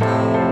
Bye.